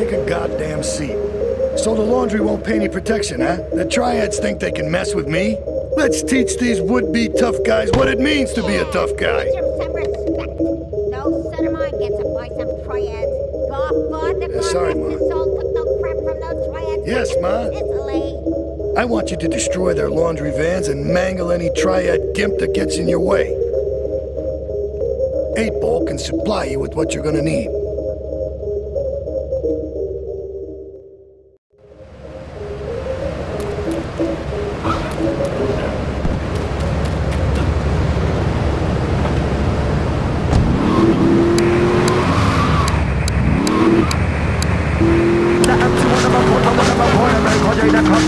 Take a goddamn seat. So the laundry won't pay any protection, huh? The triads think they can mess with me? Let's teach these would-be tough guys what it means to be a tough guy. Give him some respect. No son of mine gets to buy some triads. God fought the Yeah, sorry, Ma. rest his soul, took no crap from no triads. Yes, Ma. I want you to destroy their laundry vans and mangle any triad gimp that gets in your way. Eight Ball can supply you with what you're gonna need.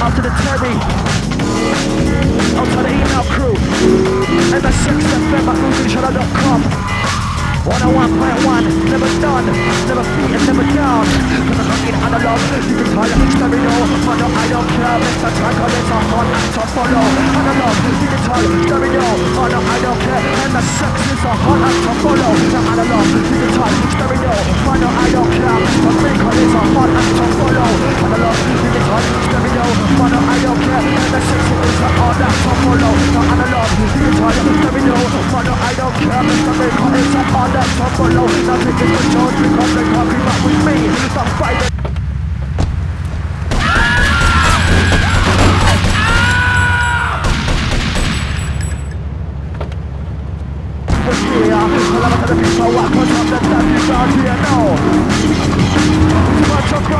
out to the Terry, out to the email crew, and the 6 FM at movingshuttle.com. 101.1, never done, never beat and never down. Cause I'm rocking analog, you can tell it's stereo. Man, no, I don't care, Mr. Tracker, it's a hot to follow. Analog, you can tell stereo. Man, no, I don't care, and the sex is a hot to follow. The analog, it's a hot to follow. Nothing is controlled because they're talking back with me. The fight Yes, I put the smack down, hear this. Yeah, we got the time code.